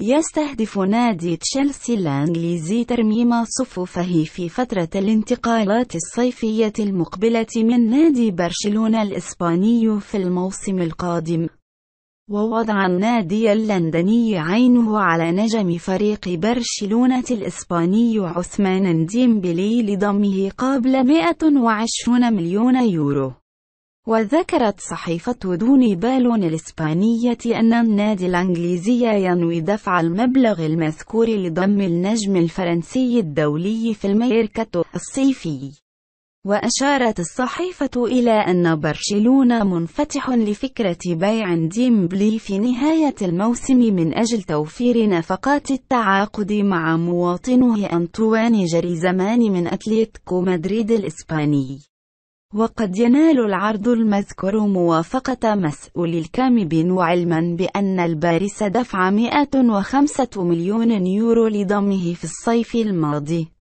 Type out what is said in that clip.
يستهدف نادي تشيلسي الإنجليزي ترميم صفوفه في فترة الانتقالات الصيفية المقبلة من نادي برشلونة الإسباني في الموسم القادم. ووضع النادي اللندني عينه على نجم فريق برشلونة الإسباني عثمان ديمبلي لضمه مقابل 120 مليون يورو. وذكرت صحيفة دون بالون الإسبانية أن النادي الإنجليزي ينوي دفع المبلغ المذكور لضم النجم الفرنسي الدولي في الميركاتو الصيفي. وأشارت الصحيفة إلى أن برشلونة منفتح لفكرة بيع ديمبلي في نهاية الموسم من أجل توفير نفقات التعاقد مع مواطنه أنطوان جريزمان من أتليتيكو مدريد الإسباني. وقد ينال العرض المذكور موافقة مسؤولي الكامب نو وعلما بأن البارسا دفع 105 مليون يورو لضمه في الصيف الماضي.